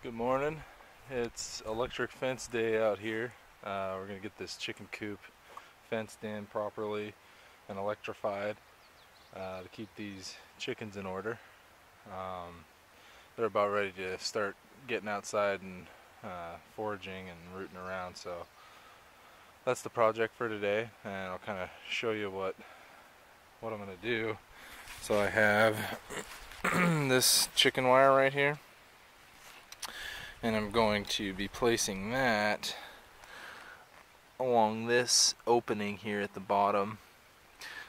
Good morning. It's electric fence day out here. Uh, we're going to get this chicken coop fenced in properly and electrified uh, to keep these chickens in order. Um, they're about ready to start getting outside and uh, foraging and rooting around so that's the project for today and I'll kind of show you what what I'm going to do. So I have this chicken wire right here and I'm going to be placing that along this opening here at the bottom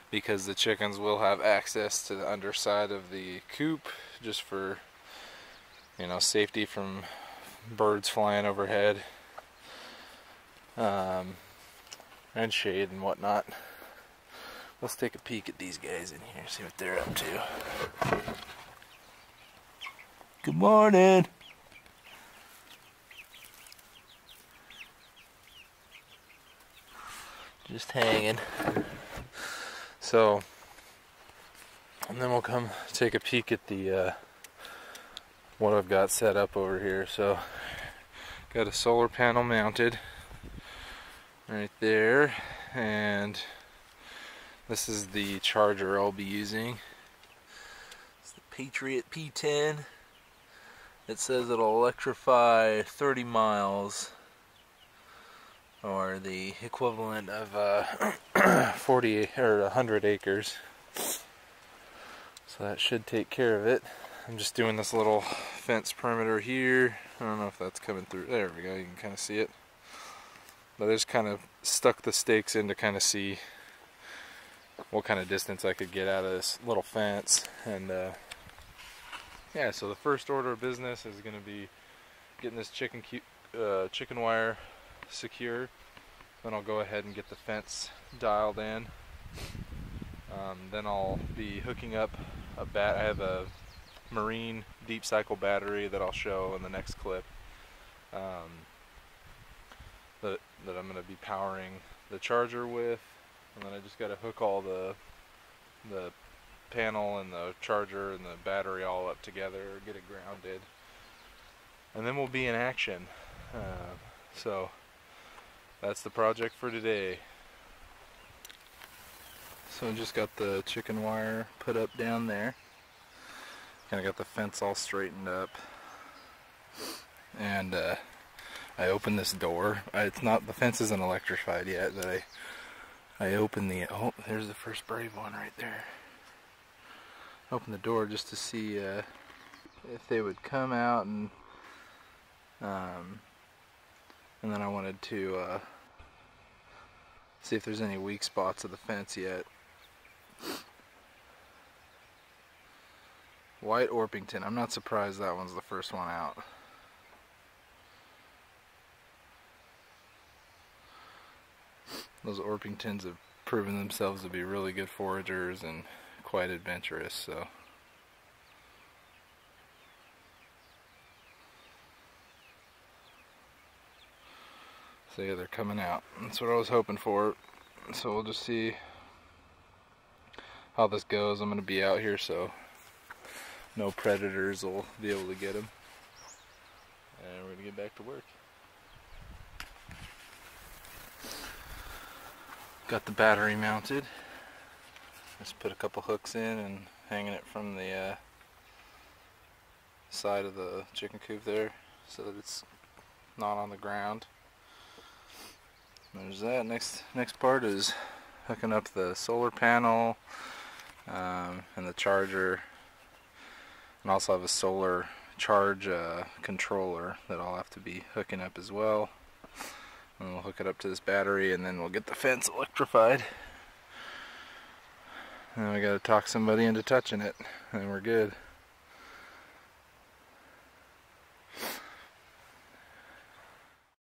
because the chickens will have access to the underside of the coop just for you know safety from birds flying overhead um, and shade and whatnot. Let's take a peek at these guys in here see what they're up to. Good morning just hanging. So, and then we'll come take a peek at the uh, what I've got set up over here. So, got a solar panel mounted right there, and this is the charger I'll be using. It's the Patriot P10. It says it'll electrify 30 miles or the equivalent of uh, 40 or 100 acres. So that should take care of it. I'm just doing this little fence perimeter here. I don't know if that's coming through. There we go, you can kind of see it. But I just kind of stuck the stakes in to kind of see what kind of distance I could get out of this little fence. And uh, yeah, so the first order of business is going to be getting this chicken uh, chicken wire secure. Then I'll go ahead and get the fence dialed in. Um, then I'll be hooking up a bat. I have a marine deep cycle battery that I'll show in the next clip. Um, that, that I'm going to be powering the charger with, and then I just got to hook all the the panel and the charger and the battery all up together, get it grounded, and then we'll be in action. Uh, so that's the project for today. So I just got the chicken wire put up down there. Kind of got the fence all straightened up. And uh, I opened this door. It's not, the fence isn't electrified yet, but I, I opened the, oh, there's the first brave one right there. Open the door just to see uh, if they would come out and um, and then I wanted to uh, see if there's any weak spots of the fence yet. White Orpington. I'm not surprised that one's the first one out. Those Orpingtons have proven themselves to be really good foragers and quite adventurous, so... They're coming out. That's what I was hoping for. So we'll just see how this goes. I'm going to be out here so no predators will be able to get them. And we're going to get back to work. Got the battery mounted. Just put a couple hooks in and hanging it from the uh, side of the chicken coop there so that it's not on the ground. There's that. Next next part is hooking up the solar panel um, and the charger and also have a solar charge uh, controller that I'll have to be hooking up as well. And we'll hook it up to this battery and then we'll get the fence electrified. And we gotta talk somebody into touching it and we're good.